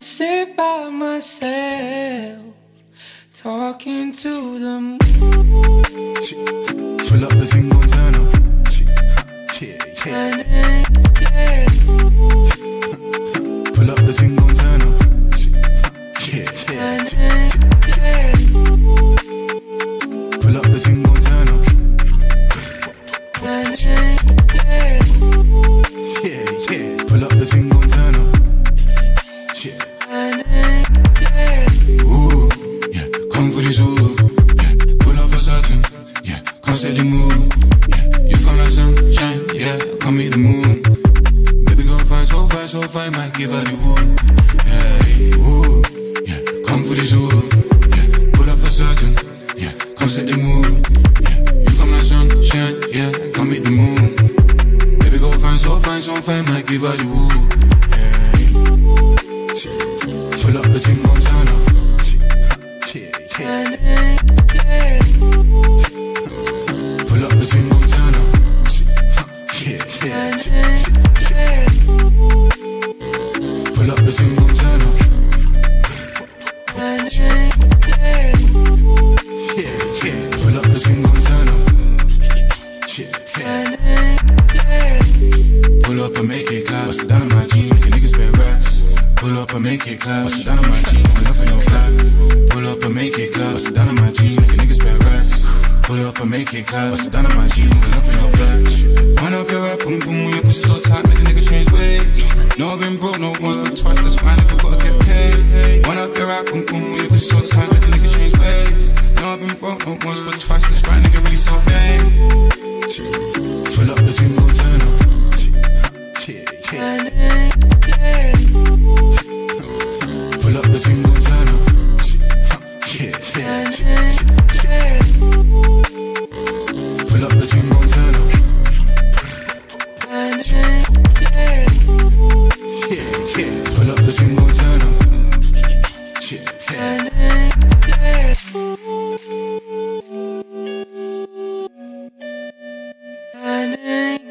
Sit by myself, talking to the moon. Pull up the gon' turn up. Yeah, yeah. Pull up the gon' turn up. Ooh. Yeah. Pull up for certain. Yeah. Come set the mood. Yeah. You come like sunshine. Yeah. Come meet the moon. Baby girl find so fine, so fine. Might give her the woo. Yeah. Ooh, yeah. Come for this ooh. Yeah. Pull up for certain. Yeah. Come set the mood. Yeah. You come like sunshine. Yeah. Come meet the moon. Baby girl find so fine, so fine. Might give her the woo. Yeah. Pull up the thing, gon' turn up. Pull up up. And make it clap. Bust it down on my back pull up and make it classy done my jeans. You niggas spend racks. Pull up and make it clap. Bust it down on my Been once but twice. That's why nigga really so fame. Pull up the thing, gon' turn up. Pull up the thing, gon' turn up. Pull up the thing, gon' turn up. Pull up the thing, gon' turn up. And